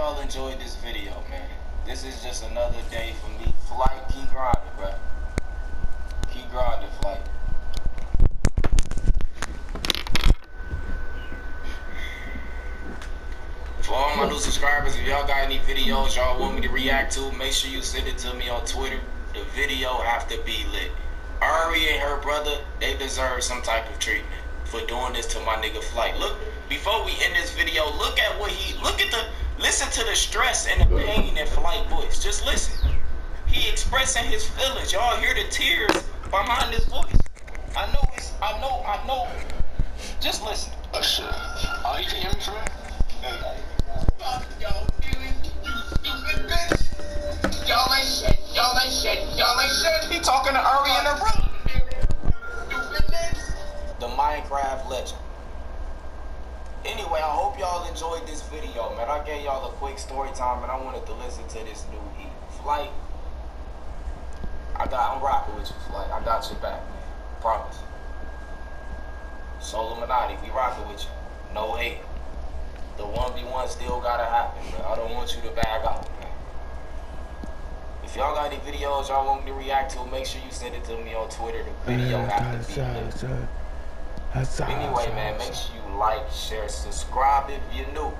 y'all enjoyed this video, man. This is just another day for me. Flight, keep grinding, bro. Keep grinding, flight. For all my new subscribers, if y'all got any videos y'all want me to react to, make sure you send it to me on Twitter. The video have to be lit. Ari and her brother, they deserve some type of treatment for doing this to my nigga Flight. Look, before we end this video, look at what he, look at the, listen to the stress and the pain in Flight voice. Just listen. He expressing his feelings. Y'all hear the tears behind his voice. I know it's, I know, I know. Just listen. Oh shit. Oh, you can hear me from here? Fuck y'all feelings, you stupid bitch. Y'all ain't shit. Y'all ain't shit. Y'all ain't shit. He talking to Ari in her brother. Stupid bitch. the Minecraft legend. Anyway, I hope y'all enjoyed this video, man. I gave y'all a quick story time, and I wanted to listen to this new heat. Flight, I got, I'm rocking with you, Flight. I got your back, man. Promise. Soul Illuminati, we rocking with you. No hate. The 1v1 still gotta happen, man. I don't want you to bag out, man. If y'all got any videos y'all want me to react to, make sure you send it to me on Twitter. The video have to be lit. Anyway, man, make sure you like, share, subscribe if you're new.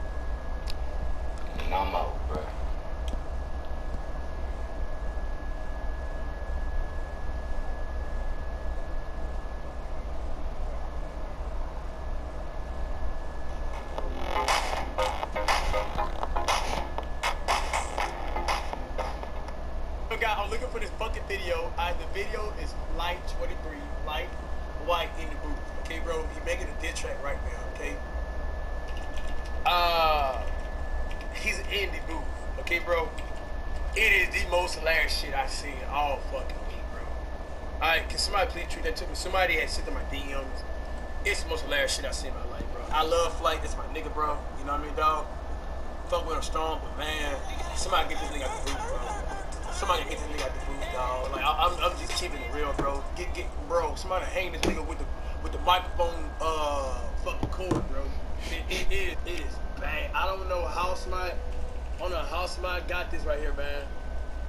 And I'm out, bro. I'm looking for this fucking video. Uh, the video is Light 23, Light White in the booth. Okay, bro? He making a diss track right now, okay? Uh, he's in the booth, okay, bro? It is the most hilarious shit I've seen all fucking week, bro. Alright, can somebody please treat that to me? Somebody had sent to my DMs. It's the most hilarious shit I've seen in my life, bro. I love Flight. That's my nigga, bro. You know what I mean, dog? Fuck with him strong, but man, somebody get this nigga out the booth, bro. Somebody get this nigga out the booth, dog. Like I, I'm, I'm just keeping it real, bro. Get, get, bro. Somebody hang this nigga with the, with the microphone, uh, fucking cord, bro. It, it, it, it is bad. I don't know how smart, don't know how smart got this right here, man.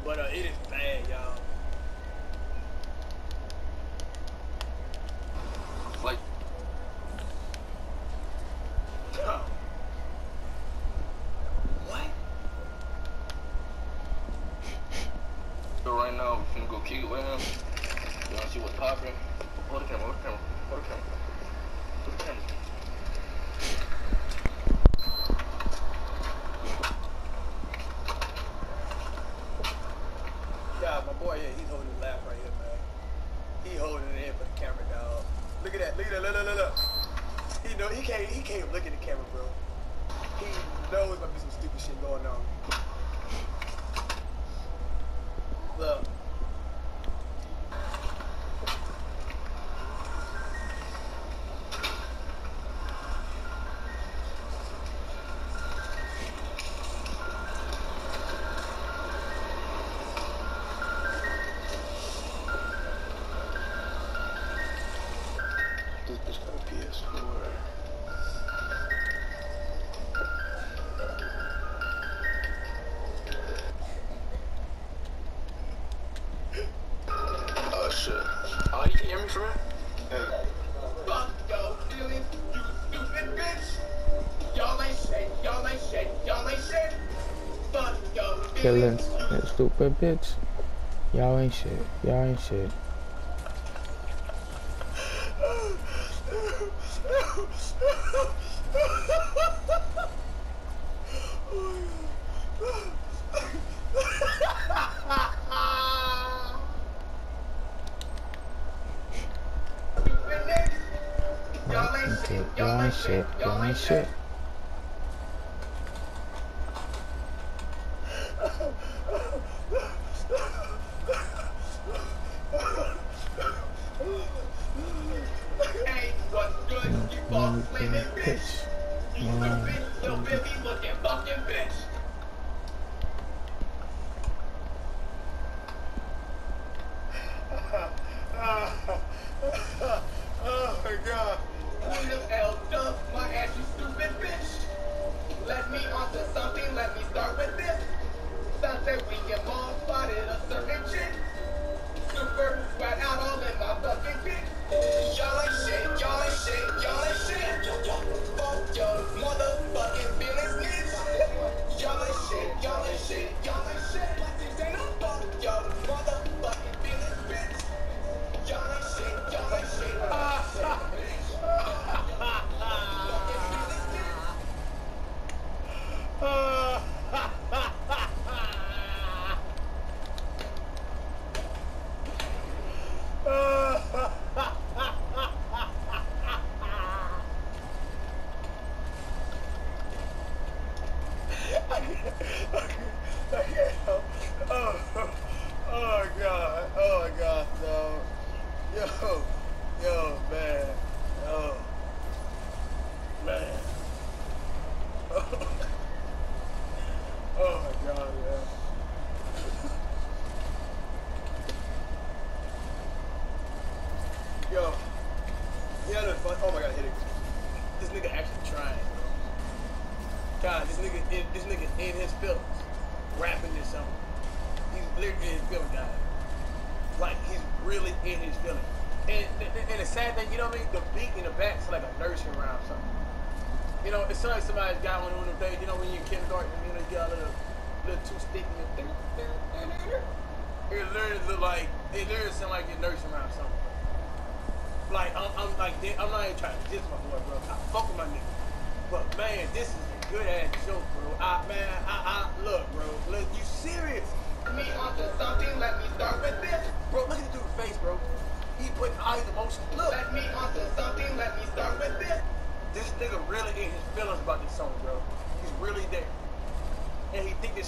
But uh, it is bad, y'all. Feelings. That stupid bitch. Y'all ain't shit. Y'all ain't shit. Y'all ain't shit. Y'all ain't shit.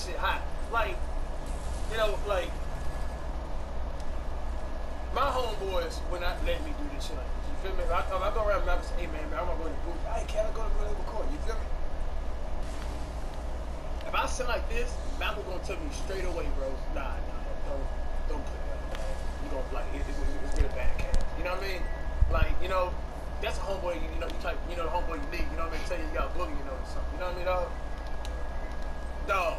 Shit hot. Like, you know, like, my homeboys would not let me do this shit like. You feel me? If I, if I go around say, hey man, man, I'm gonna go to the booth. Hey, can I go to the record? You feel me? If I sound like this, Malcolm gonna tell me straight away, bro. Nah, nah, don't, don't put that. You gonna like it, it's, it's, it's really bad cast. You know what I mean? Like, you know, that's a homeboy. You, you know, you type, you know, the homeboy you need. You know what I mean? Tell you you got a boogie, you know, or something. You know what I mean, dog? Dog,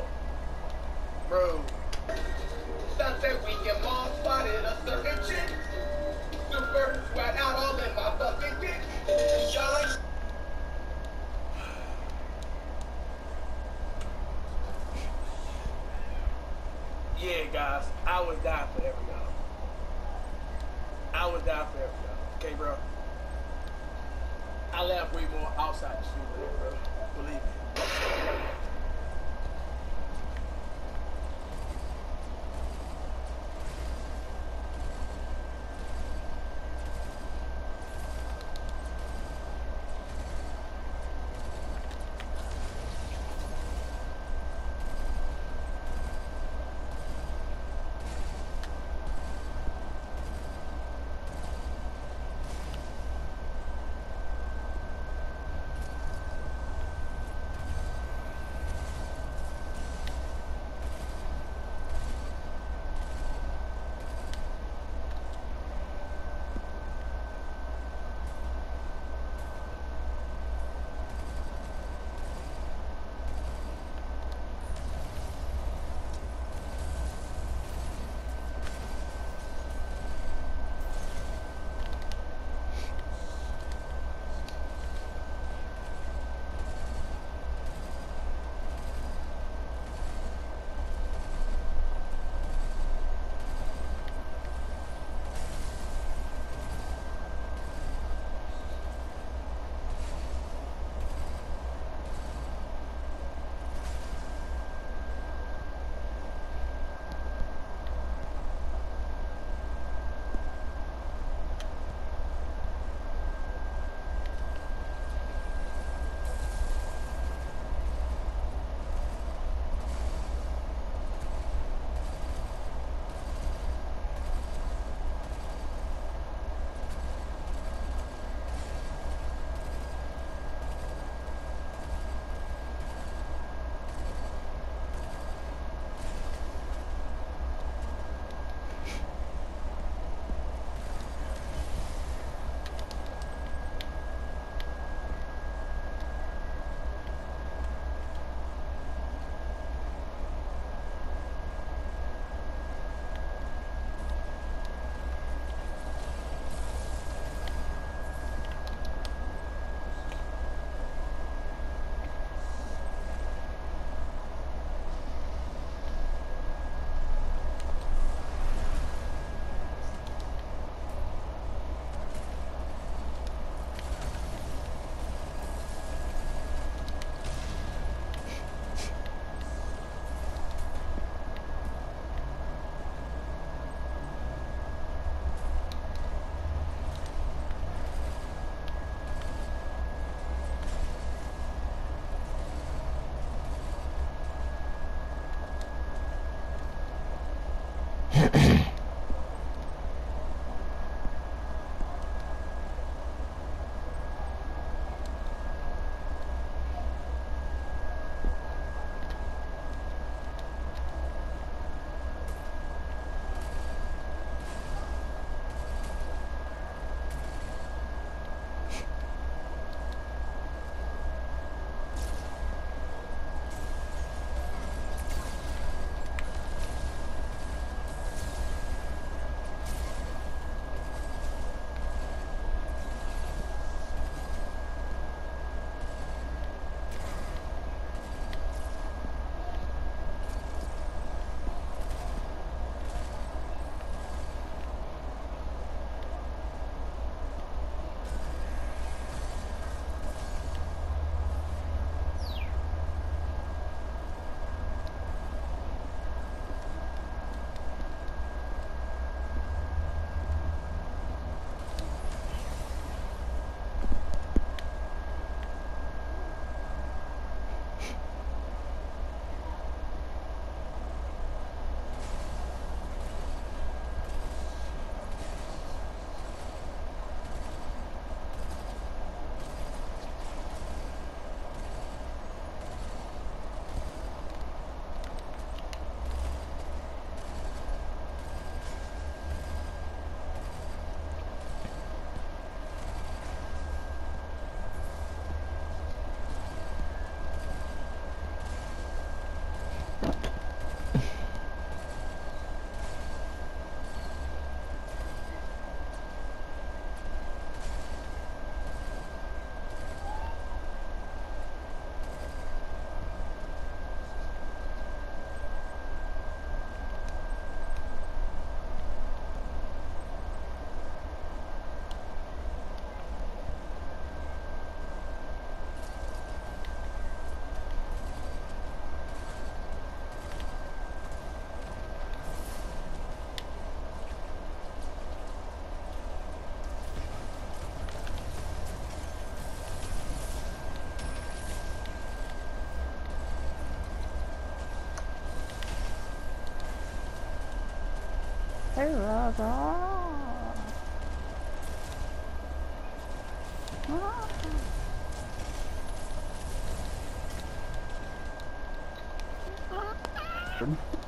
Yeah, guys, I would die forever, y'all. I die forever, y'all. Okay, bro. I laugh way more outside the studio, bro. Believe me.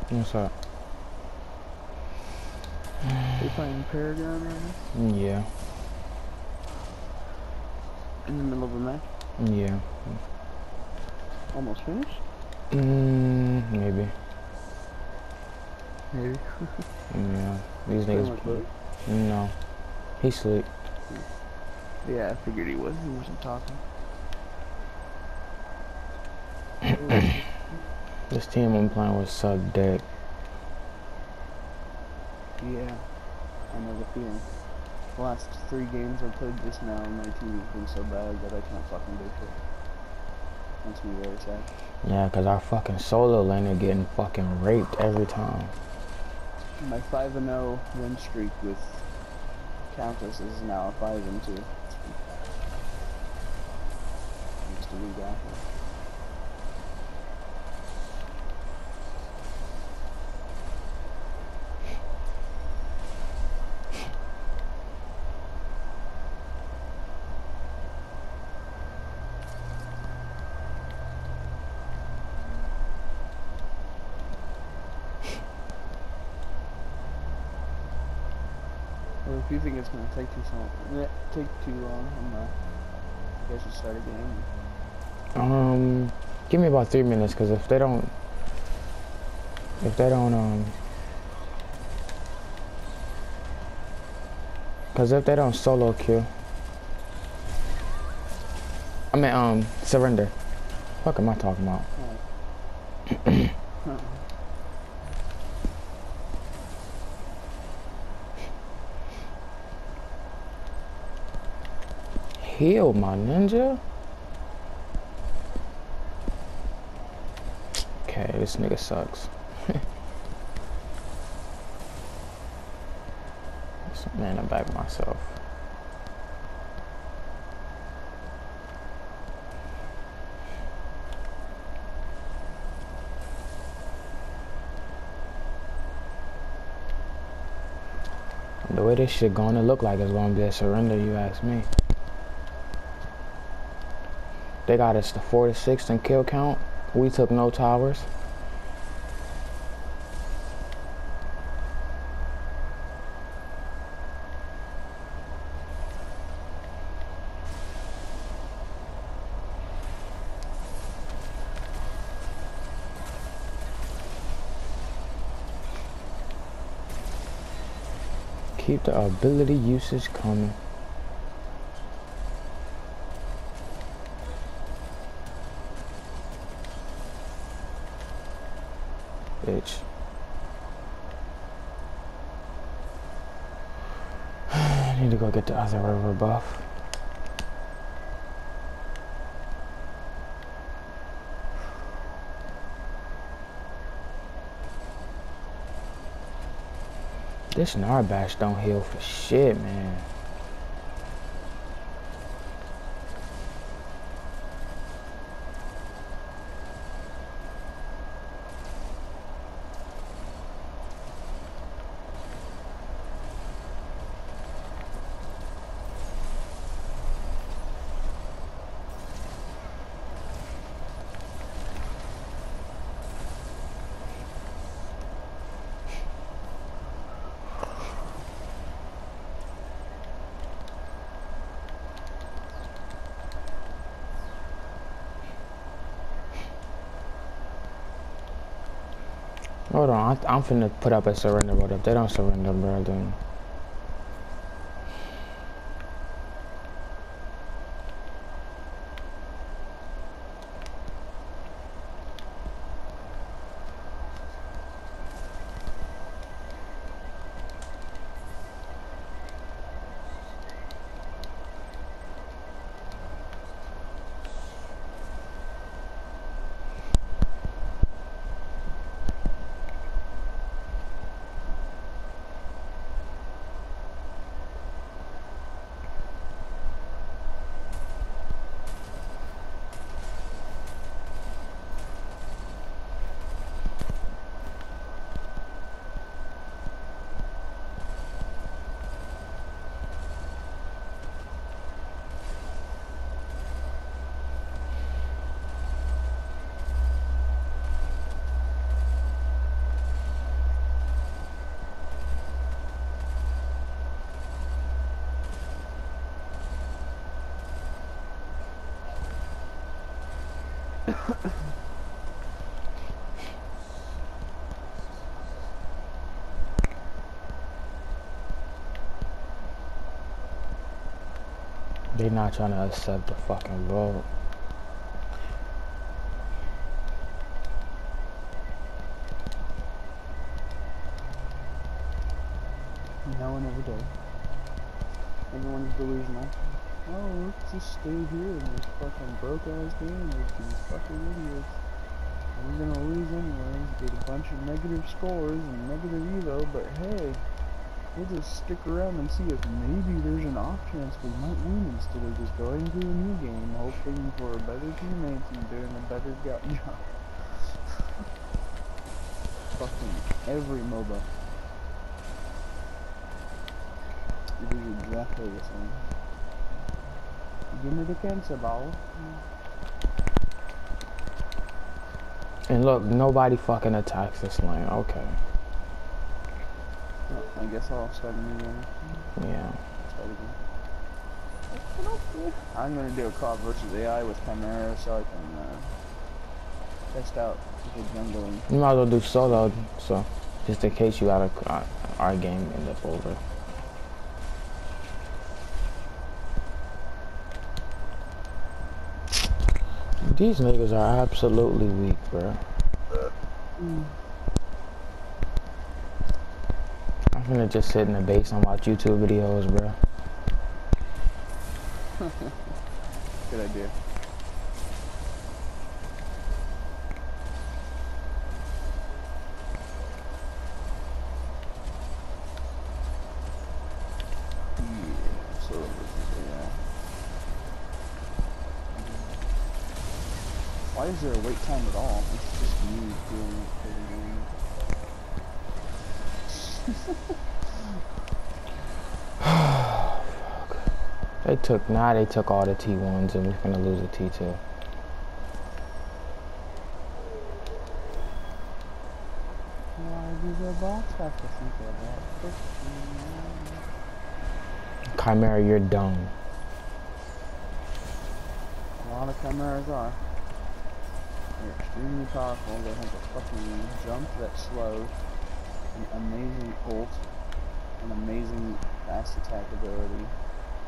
What's up? They playing Paragon right now? Yeah. In the middle of a match? Yeah. Almost finished? Mm, maybe. Maybe. Yeah. These niggas. No. He sleep. Yeah, I figured he was. He wasn't talking. This team I'm playing with sub dick. Yeah. I know the feeling. The last three games I played just now, my team has been so bad that I can't fucking do shit. Makes me very sad. Yeah, cause our fucking solo laner getting fucking raped every time. My 5 and 0 win streak with Countess is now a 5 and 2. Thanks to League Apple. Well, if you think it's gonna take too long, yeah, take too long, I'm, uh, I guess you start a game. Um, give me about three minutes, cause if they don't, if they don't, um, cause if they don't solo kill, I mean, um, surrender. Fuck am I talking about? Heal, my ninja. Okay, this nigga sucks. Man, I'm back myself. The way this shit gonna look like is gonna be a surrender, you ask me. They got us to 4 to 6 in kill count. We took no towers. Keep the ability usage coming. Bitch. I need to go get the other river buff. This Narbash don't heal for shit, man. Hold on, I, I'm finna put up a surrender, but if they don't surrender, bro, then They not trying to accept the fucking vote. No one ever did. Everyone's delusional. Oh, let's just stay here in this fucking broke ass game with these fucking idiots. We're gonna lose anyways, get a bunch of negative scores and negative evo, but hey, we'll just stick around and see if maybe there's an off chance we might win instead of just going to a new game, hoping for a better teammates and doing a better job. fucking every MOBA. It is exactly the same. Give me the cancer ball. And look, nobody fucking attacks this lane. Okay. Oh, I guess I'll start a new one. Yeah. Start again. I'm gonna do a COD versus AI with Khaimera so I can uh, test out the jungling. You might as well do solo, so just in case you out of uh, our game end up over. These niggas are absolutely weak, bro. I'm gonna just sit in the base and watch YouTube videos, bro. Good idea. Yeah, so yeah. Why is there a wait time at all? It's just you doing it. They took, now they took all the T1s and we're gonna lose a T2. Why does the boss have to think about this? Khaimera, you're dumb. A lot of Khaimeras are. Extremely powerful. They have a fucking jump that's slow, an amazing ult, an amazing fast attack ability,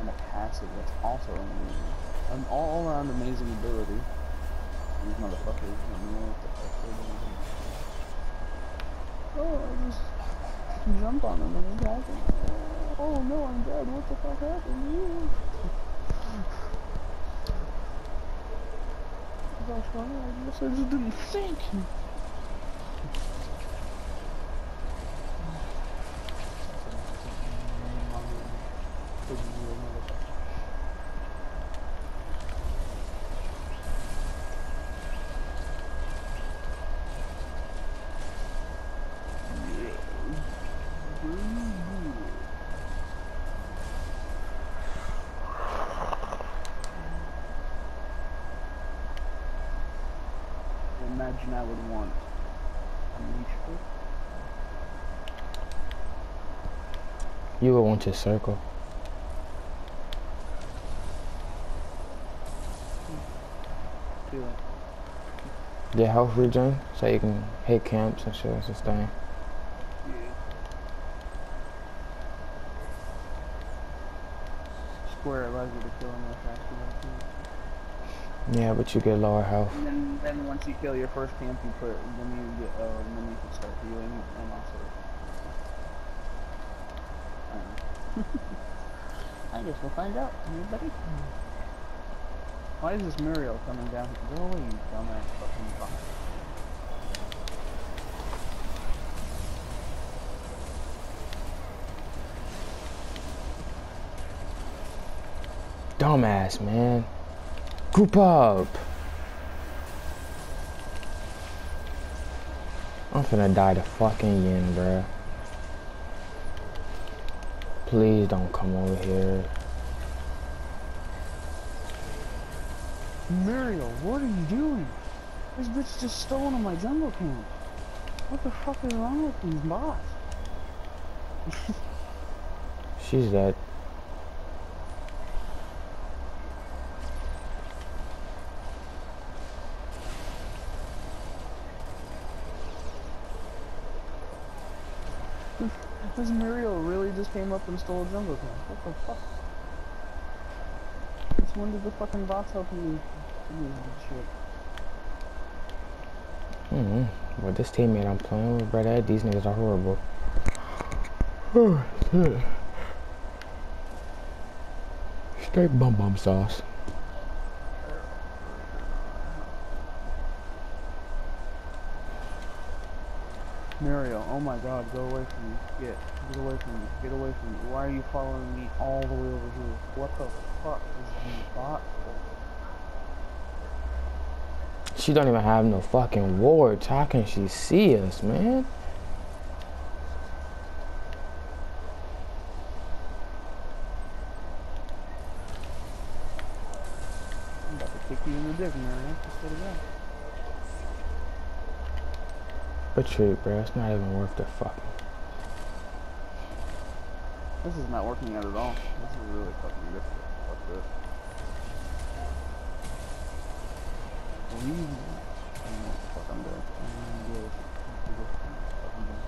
and a passive that's also amazing. An all-around amazing ability. These motherfuckers don't know what the fuck they're doing. Oh, I just jump on them and attack them. Oh no, I'm dead. What the fuck happened? Gosh, why? I guess I just. Imagine I would want a leash foot. You would want your circle. Do it. Get health regen so you can hit camps and shit and sustain. Square allows you to kill him real fast. you know, too. Yeah, but you get lower health. And then, then once you kill your first camp, you put then you get uh, then you can start healing and also. I don't know. I guess we'll find out, everybody. Why is this Muriel coming down? Go away, you dumbass fucking bot. Dumbass, man. Group up. I'm finna die to fucking yin, bruh. Please don't come over here. Muriel, what are you doing? This bitch just stole my jungle camp. What the fuck is wrong with these bots? She's dead. This Muriel really just came up and stole a jungle pen. What the fuck? Since when did the fucking bots help you use this shit? Mm-hmm. With this teammate I'm playing with, brother, these niggas are horrible. Straight bum bum sauce. Muriel, oh my god, go away from me. Get, get away from me. Get away from me. Why are you following me all the way over here? What the fuck is the bot for? She don't even have no fucking wards. How can she see us, man? I'm about to kick you in the dick, Muriel. Just let it go. Retreat, bro. It's not even worth the fucking. This is not working out at all. This is really fucking difficult. Fuck this. Leave me. I don't know what the fuck I'm doing. I don't even deal with it. Let's do this thing. Fucking doing.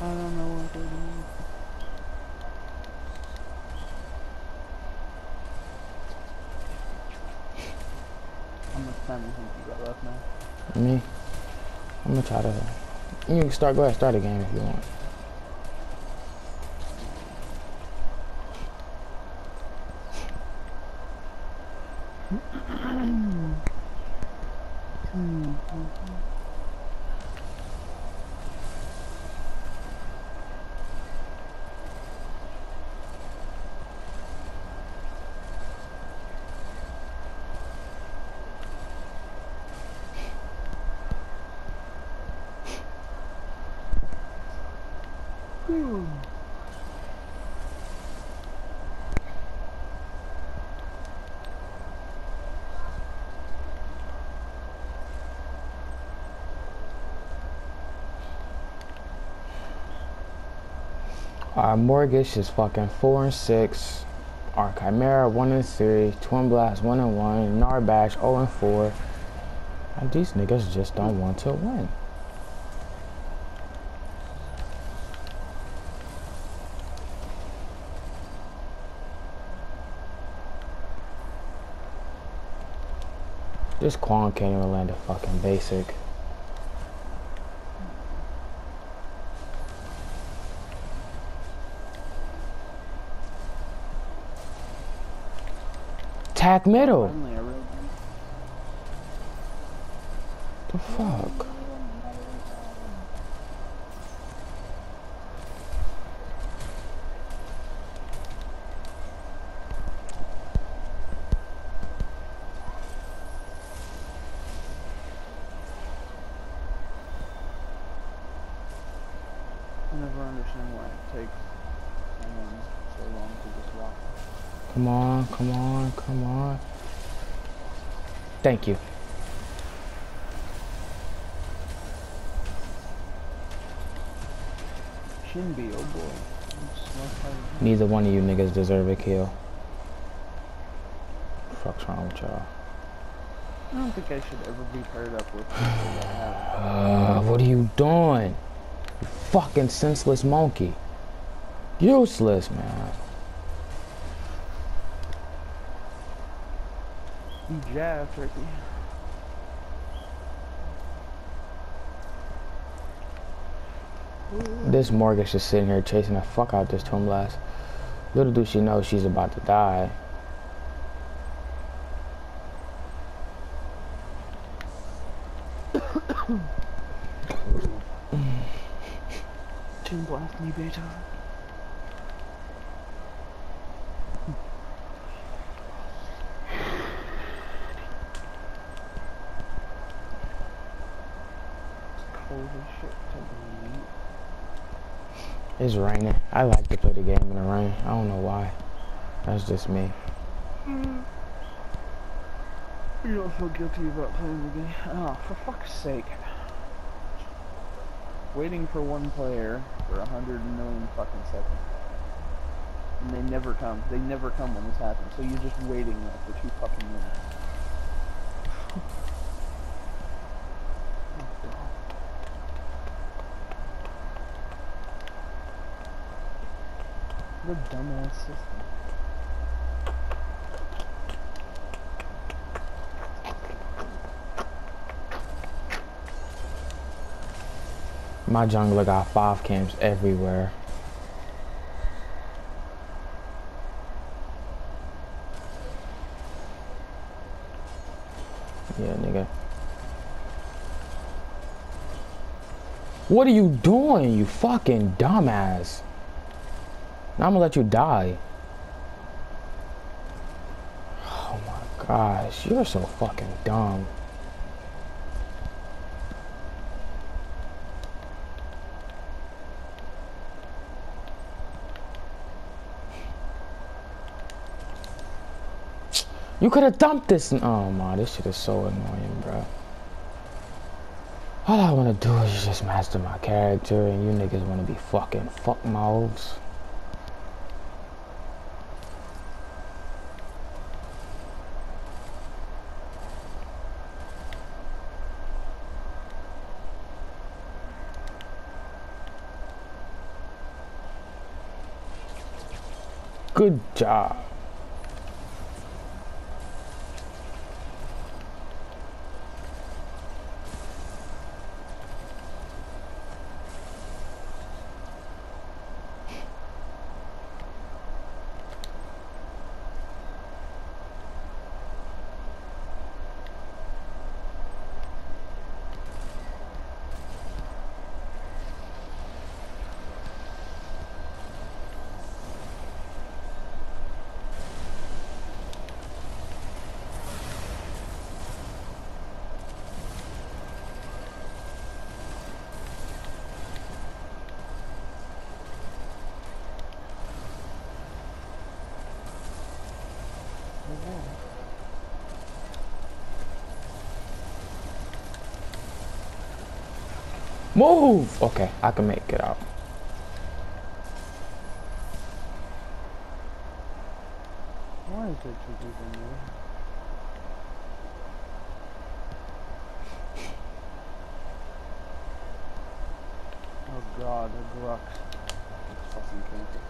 I don't know what they're doing. You got left now? Me? I'm gonna try to. You can start. Go ahead, start a game if you want. Our Morigesh is fucking four and six. Our Khaimera one and three. Twinblast one and one. Narbash 0 and four. And these niggas just don't want to win. This Kwang can't even land a fucking basic. Tack middle. Finally, a real The fuck? I never understand why it takes someone so long to just walk. Come on, come on, come on. Thank you. Shinbi, oh boy. I'm slow fighting. Neither one of you niggas deserve a kill. Fuck's wrong with y'all? I don't think I should ever be paired up with people that have. Uh, what are you doing? You fucking senseless monkey. Useless, man. Jab, Turkey. This Morigesh is sitting here chasing the fuck out this Twinblast. Little do she know she's about to die. Twin blast me, beta. It's cold as shit today. It's raining. I like to play the game in the rain. I don't know why. That's just me. You You don't feel guilty about playing the game. Oh, for fuck's sake. Waiting for one player for a hundred million fucking seconds. And they never come. They never come when this happens. So you're just waiting for two fucking minutes. Oh, God. A dumbass system. My jungler got five camps everywhere. Yeah, nigga. What are you doing, you fucking dumbass? Now I'm gonna let you die. Oh my gosh, you're so fucking dumb. You could have dumped this. Oh my, this shit is so annoying, bro. All I want to do is just master my character, and you niggas want to be fucking fuck mouths. Good job. Move! Okay, I can make it out. Why two people in there? Oh god, a Grux. It's fucking campy.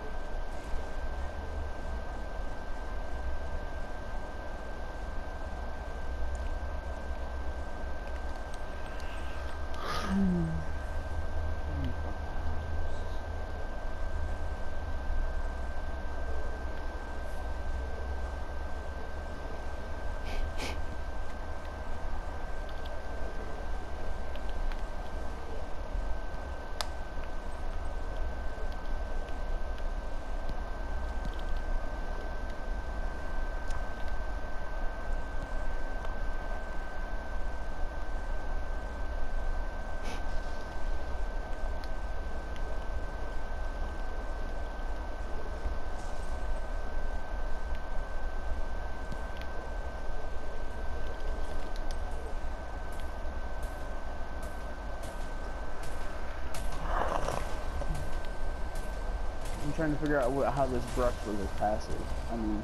I'm trying to figure out what, how this Grux was his passive. I mean,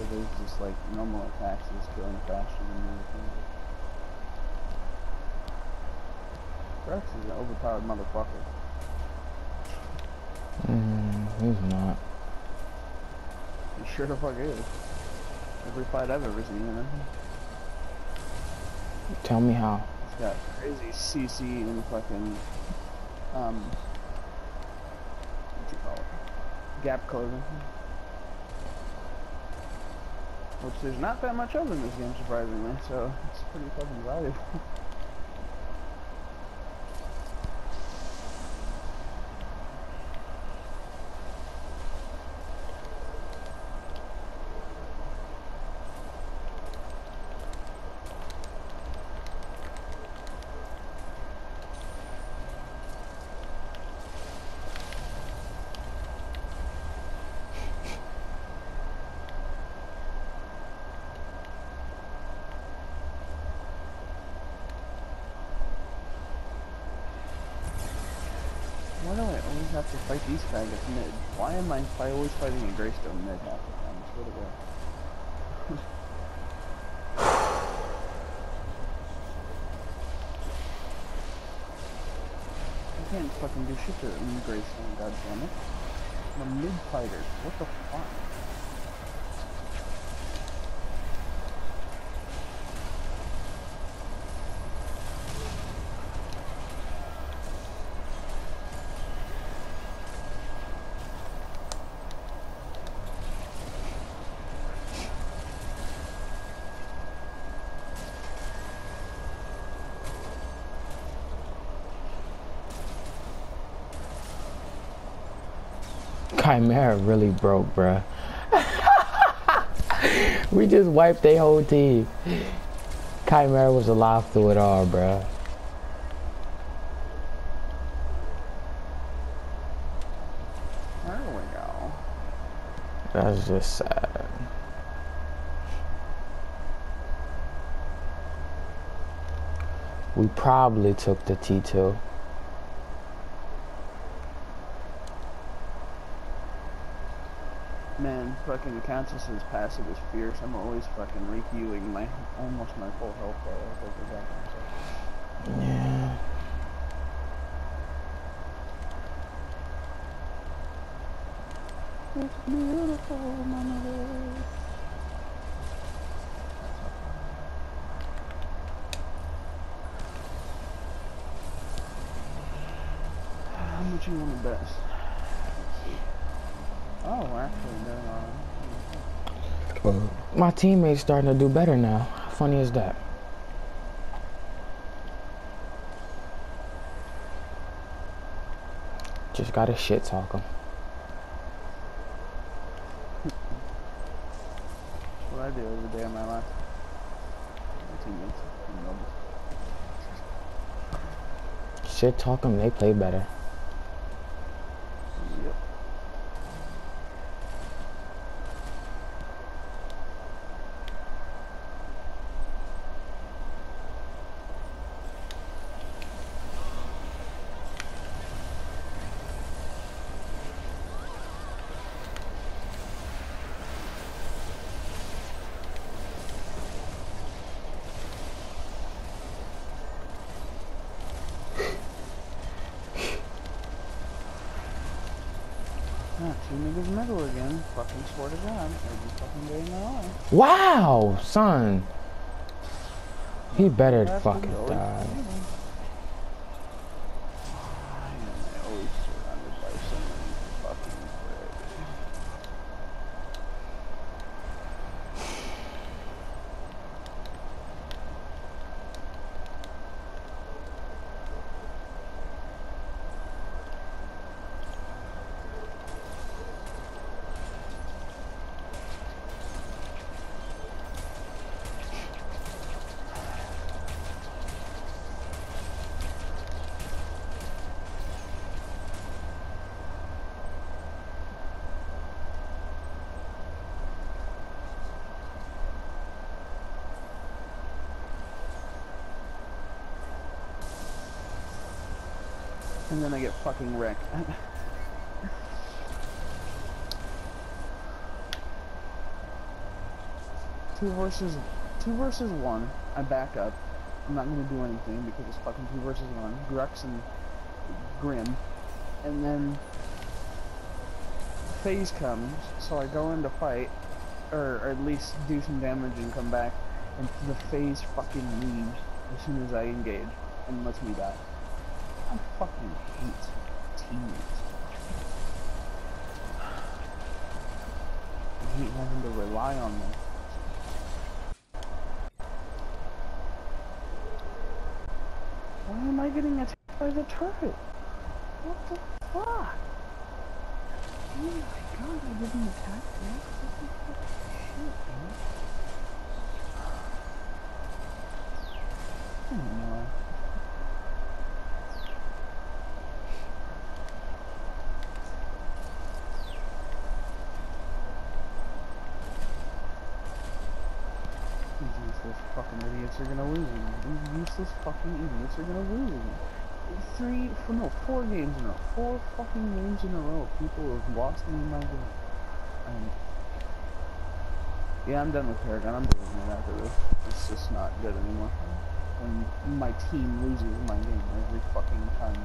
if there's just like normal attacks is killing faster than everything. Grux is an overpowered motherfucker. Mm, he's not. He sure the fuck is. Every fight I've ever seen, know? Tell me how. He's got crazy CC and fucking, um, what you call it? Gap closing. Which there's not that much of in this game, surprisingly, so it's pretty fucking valuable. have to fight these faggots mid. Why am I always fighting a Greystone mid half the time? I swear to God. I can't fucking do shit to Greystone, goddammit. I'm a mid fighter. What the fuck? Khaimera really broke, bruh. we just wiped their whole team. Khaimera was alive through it all, bruh. There we go. That's just sad. We probably took the T2. Man, fucking Countess's passive is fierce. I'm always fucking requeuing my almost my full health bar. On myself. Yeah. It's beautiful, mama. How much you want to bet? Oh, actually doing alright. My teammates starting to do better now. How funny is that? Just gotta shit talk them. What I do every day of my life. My teammates. you know, Shit talk them, they play better. Yep. Ah, two niggas middle again. Fucking swear to God. Every fucking day in my life. Wow, son. He better fucking what we always die. do. Why am I always surrounded by so many fucking pricks? And then I get fucking wrecked. two versus two versus one. I back up. I'm not gonna do anything because it's fucking two versus one. Grux and Grim. And then phase comes, so I go into fight, or, or at least do some damage and come back, and the phase fucking leaves as soon as I engage and lets me die. I fucking hate teammates. I hate having to rely on them. Why am I getting attacked by the turret? What the fuck? Oh my god, I didn't attack that? What the fuck shit, man? I don't know. These useless fucking idiots are gonna lose. These useless fucking idiots are gonna lose. three, no, four games in a row. Four fucking games in a row. People have lost me in my game. And yeah, I'm done with Paragon. I'm done with it after this. It's just not good anymore. When my team loses my game every fucking time.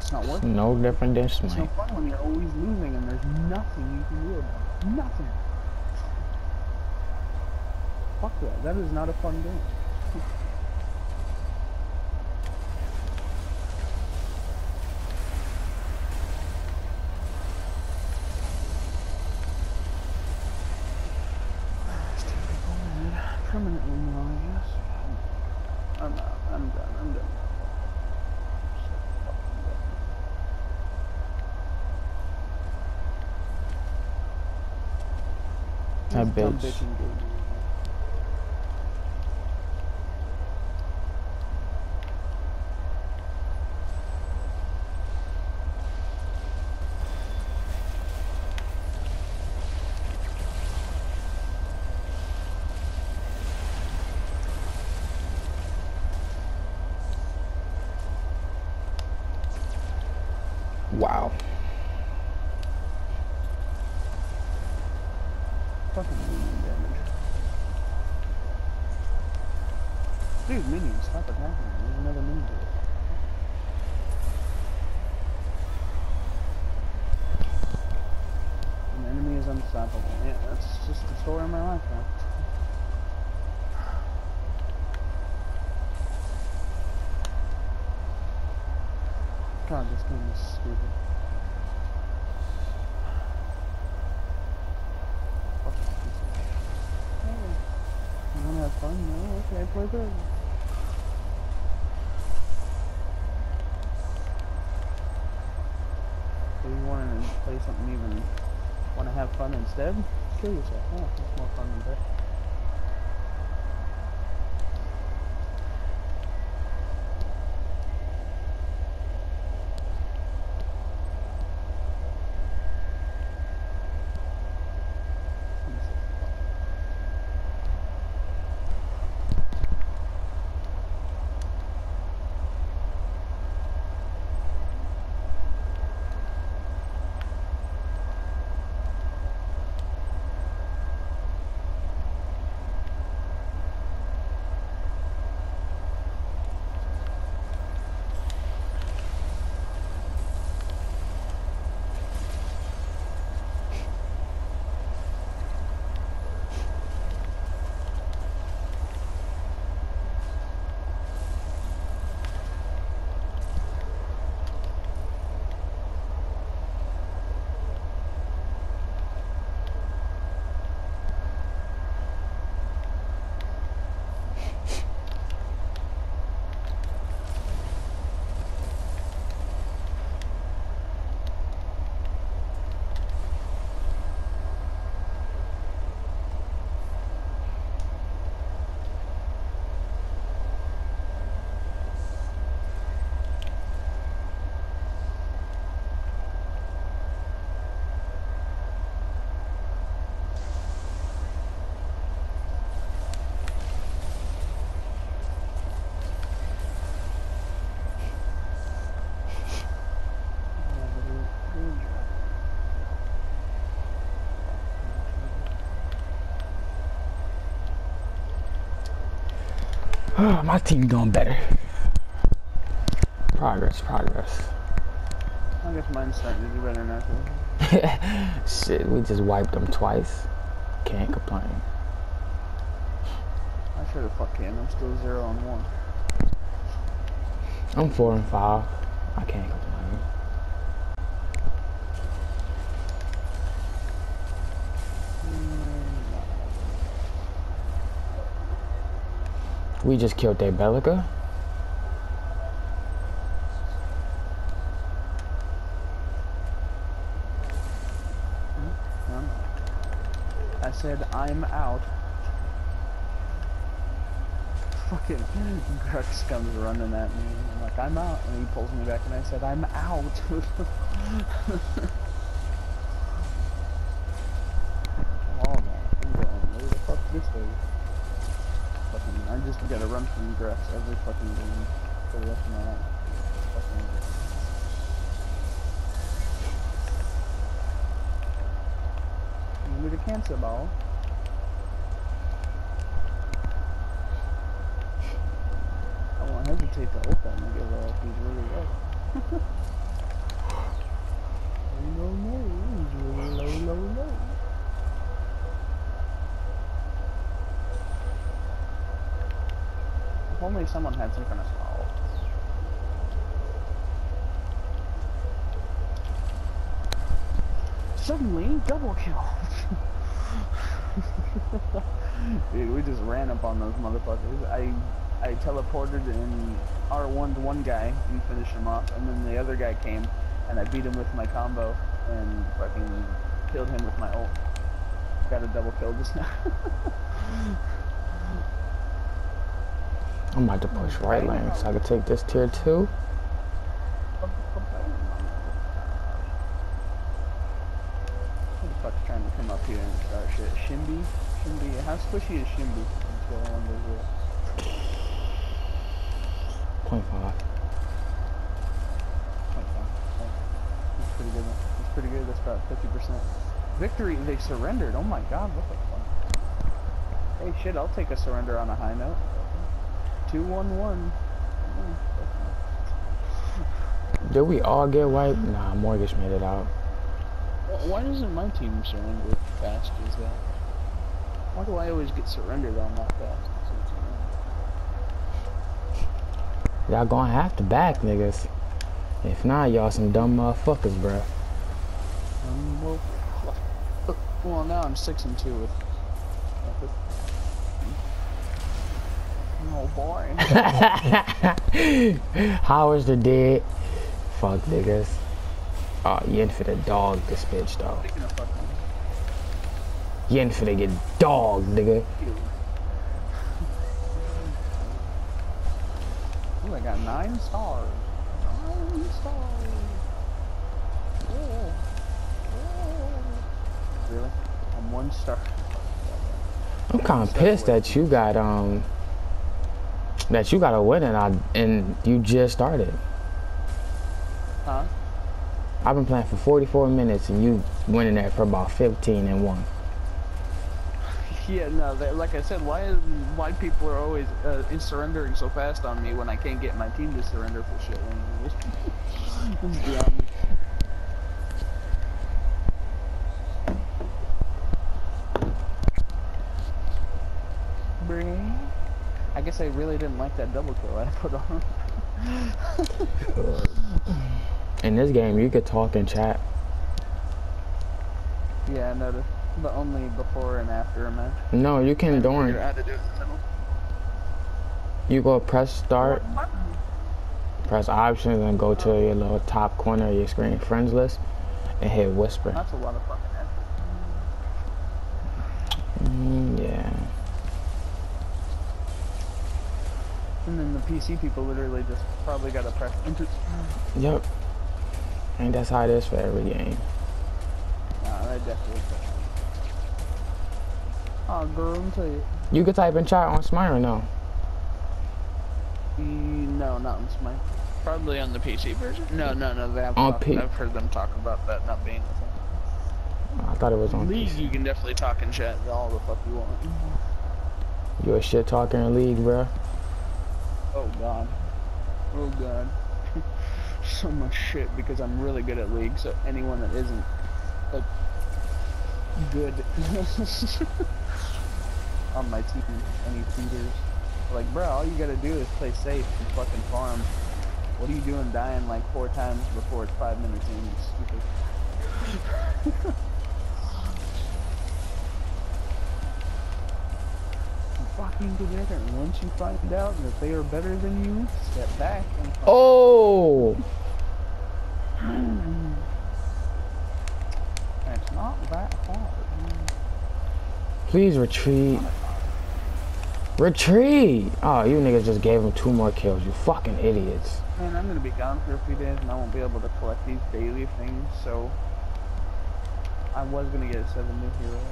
It's not worth. No different than It's no fun when you're always losing and there's nothing you can do about it. Nothing. Fuck that. That is not a fun game. Permanently now, I guess. I'm out. I'm done. I'm done. So fucking done. That This dumb bitch. bitch and gay dude. Wow. Fucking minion damage. Dude, minion, stop attacking me. There's another minion. An enemy is unstoppable. Yeah, that's just the story of my life now. God, this game is stupid. Fucking piece of shit. Oh, you wanna have fun? No? Okay, play good. So you wanna play something even wanna have fun instead? Kill yourself. Oh, that's more fun than that. Oh, my team doing better. Progress, progress. I guess mine's starting to do better now. Shit, we just wiped them twice. Can't complain. I sure the fuck can. I'm still zero and one. I'm four and five. I can't complain. We just killed their Belica. I said I'm out. Fucking Grux comes running at me. I'm like, I'm out. And he pulls me back and I said, I'm out. All that. I'm going, where the fuck this way? Fucking, I just gotta run from Grux every fucking game. for the rest of my life. Fucking- Give the cancer ball. I won't hesitate to ult that nigga though if he's really low. only someone had of small. Suddenly, double kill. Dude, we just ran up on those motherfuckers. I I teleported in R1 to one guy and finished him off, and then the other guy came and I beat him with my combo and fucking killed him with my ult. Got a double kill just now. I'm about to push right lane so I can take this tier two. Who the fuck's trying to come up here and start shit? Shinbi? Shinbi? How squishy is Shinbi? Let's go on this way. Point five. Point five. Oh, That's pretty good. That's pretty good. That's about 50%. Victory, they surrendered. Oh my god, what the fuck? Hey, shit, I'll take a surrender on a high note. 2-1-1. Did we all get wiped? Nah, Morigesh made it out. Why doesn't my team surrender fast as that? Why do I always get surrendered on that fast? It seems annoying. Y'all gonna have to back niggas. If not, y'all some dumb motherfuckers, bruh. Um, well, well, now I'm six and two with. With oh boy. Howard's the dead. Fuck niggas. Oh, you ain't finna dog this bitch though. Speaking of fucking You ain't finna get dogged, nigga. you. Ooh, I got nine stars. Nine stars. Oh. Oh. Really? I'm one star. I'm kind of pissed that you got um that you got a win and I and you just started. Huh? I've been playing for 44 minutes and you went in there for about 15 and one. Yeah, no, they, like I said, why is why people are always uh, in surrendering so fast on me when I can't get my team to surrender for shit? It's beyond me. Brain. I guess I really didn't like that double kill I put on. In this game, you could talk and chat. yeah, I noticed, but only before and after a match. No, you can I during. figured out to do it in the middle. You go press start, press options, and go to your little top corner of your screen, friends list, and hit whisper. That's a lot of fucking effort. Mm, yeah. And then the PC people literally just probably gotta press enter. Yep. And that's how it is for every game. Nah, that definitely. Oh, guarantee it. You You could type in chat on Smite or no? E- No, not on Smite. Probably on the PC version. No, no, no. They have On talked- P- I've heard them talk about that not being I thought it was on thing. League, PC. you can definitely talk and chat all the fuck you want. You a shit talker in league, bruh. Oh god. Oh god. so much shit because I'm really good at League. So anyone that isn't like good on my team, any feeders, like bro, all you gotta do is play safe and fucking farm. What are you doing dying like four times before it's five minutes in? You stupid. fucking together and once you find out that they are better than you, step back and Oh! It's not that hard. Please retreat. Retreat! Oh, you niggas just gave him two more kills, you fucking idiots. Man, I'm gonna be gone for a few days and I won't be able to collect these daily things, so I was gonna get seven new heroes,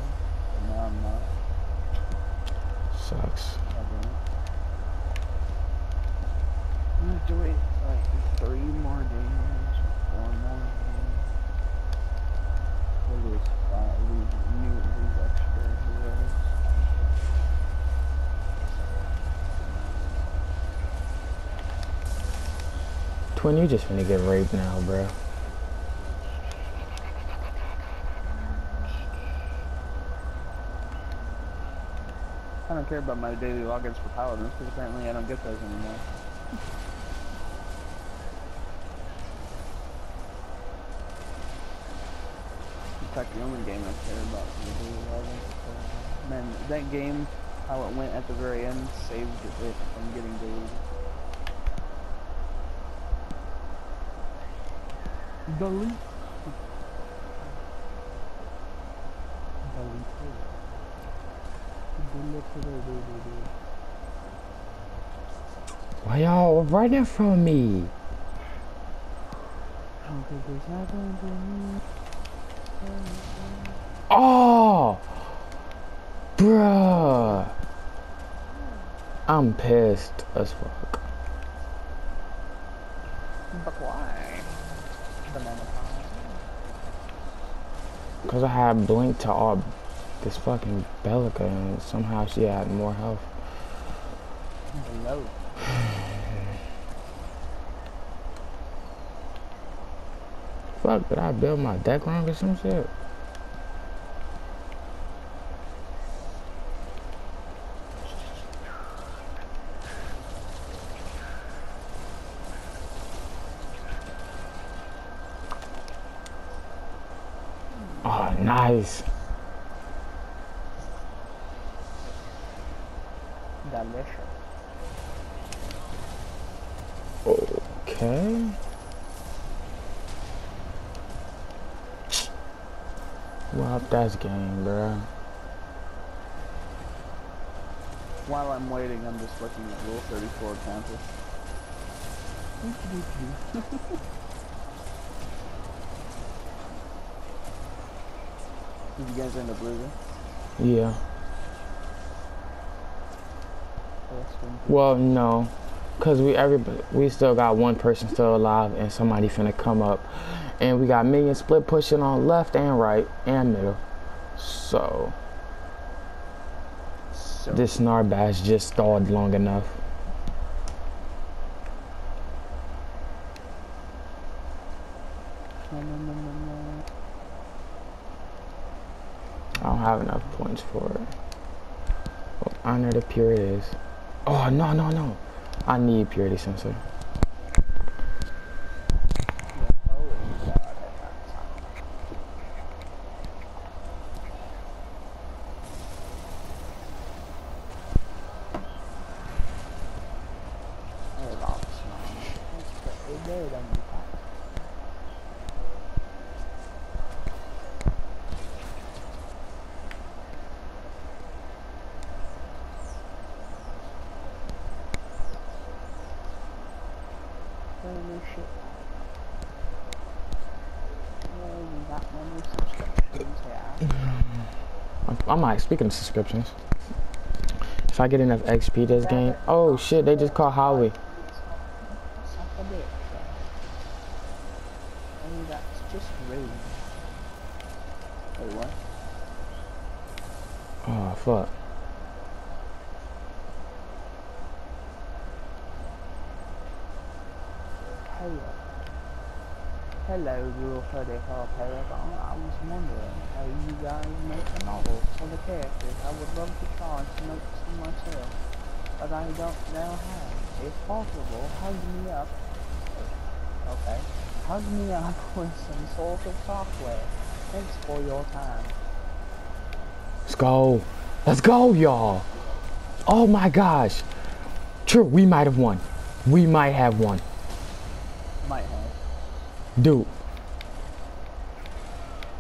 but now I'm not. Sucks. I'm gonna do it like three more days, four more days. We'll lose five, lose, new, extra heroes. Twin, you just finna get raped now, bro. I don't care about my daily logins for paladins because apparently I don't get those anymore. In fact, the only game I care about is the daily logins. Man, that game, how it went at the very end, saved it from getting deleted. Delete. Delete. Why y'all running from me? How could this happen to me? Oh! Bruh. I'm pissed as fuck. But why? Banana pie. Cause I had blinked to all this fucking Belica and somehow she had more health. Hello. Fuck, did I build my deck wrong or some shit? Oh, nice. Delicious. Okay. That's game, bruh. While I'm waiting, I'm just looking at Rule 34 counter. Did you guys end up losing? Yeah. Well, no, cause we every we still got one person still alive, and somebody finna come up, and we got million split pushing on left and right and middle. So So, this Narbash just stalled long enough. no, no, no, no, no. I don't have enough points for it. Well, honor the pure it is. Oh no no no! I need purity sensor. Yeah, holy god, I got some. Hey, Ross, man. That's pretty good on you, Pat. Holy shit. Yeah, we got many subscriptions, yeah. I, might. Speaking of subscriptions, if I get enough XP this game, oh shit! They just called Howie. Oh fuck. Hello. Hello, Rule 34 Paragon. I was wondering how you guys make a novel for the characters. I would love to try to make some myself, but I don't know how. If possible, hug me up. Okay. Hug me up with some sort of software. Thanks for your time. Let's go. Let's go, y'all. Oh my gosh. True, we might have won. We might have won. Might have. Dude.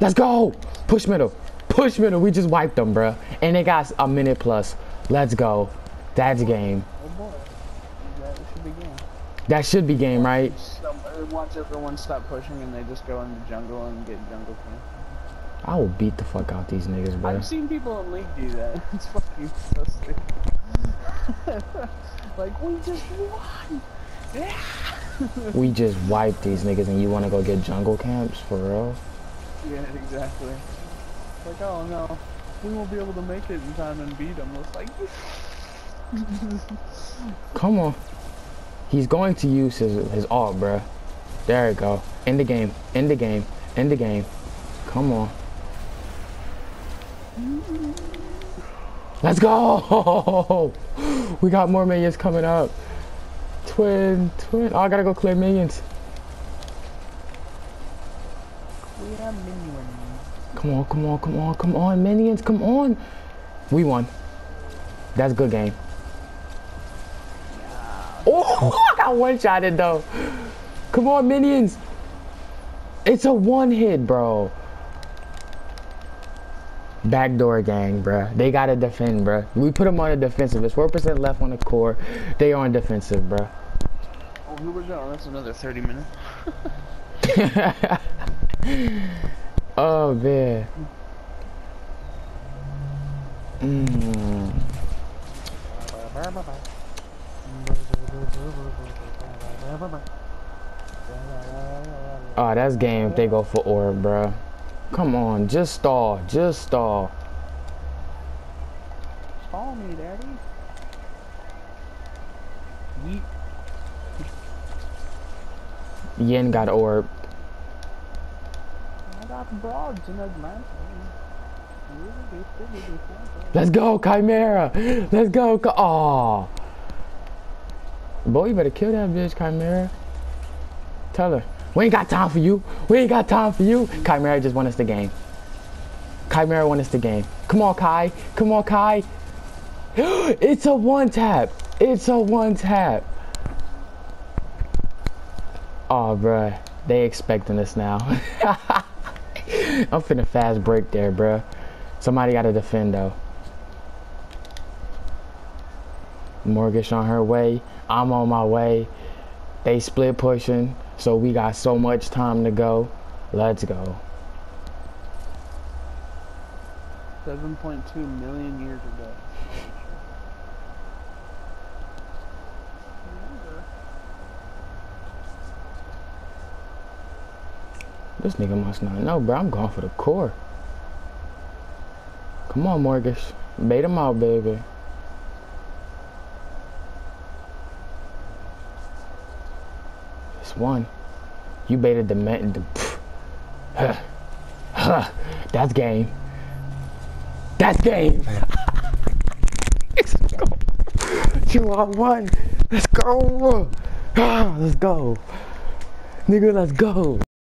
Let's go. Push middle. Push middle. We just wiped them, bruh. And they got a minute plus. Let's go. That's game. Oh boy. That should be game. That should be game, right? Once everyone stop pushing and they just go in the jungle and get jungle king. I will beat the fuck out these niggas, bro. I've seen people in League do that. It's fucking so stupid. like, we just won! Yeah! we just wiped these niggas and you wanna go get jungle camps for real? Yeah, exactly. Like, oh no, we won't be able to make it in time and beat them. It's like, Come on. He's going to use his his ult, bruh. There we go. End the game. End the game. End the game. Come on. Let's go! We got more minions coming up. Twin, twin. Oh, I gotta go clear minions. are minions. Come on, come on, come on, come on, minions, come on. We won. That's good game. Oh, I got one shotted though. Come on, minions. It's a one hit, bro. Backdoor gang, bruh. They gotta defend, bruh. We put them on the defensive. It's 4% left on the core. They are on defensive, bruh. Oh, here we go. That's another 30 minutes. oh, man. Mm. Oh, that's game if they go for orb, bruh. Come on, just stall. Just stall. Stall me, daddy. Yeet. Yin got orb. I got broads in Atlanta. Let's go, Khaimera. Let's go. Oh. Boy, you better kill that bitch, Khaimera. Tell her. We ain't got time for you. We ain't got time for you. Khaimera just won us the game. Khaimera won us the game. Come on, Kai. Come on, Kai. it's a one tap. It's a one tap. Oh, bruh. They expecting us now. I'm finna fast break there, bruh. Somebody gotta defend, though. Morigesh on her way. I'm on my way. They split pushing, so we got so much time to go. Let's go. 7.2 million years ago. This nigga must not know, bro. I'm going for the core. Come on, Morigesh. Bait him out, baby. It's one. You baited the man. The, pff. Huh. Huh. That's game. That's game. Let's go. You are one. Let's go. Ah, let's go. Nigga, let's go.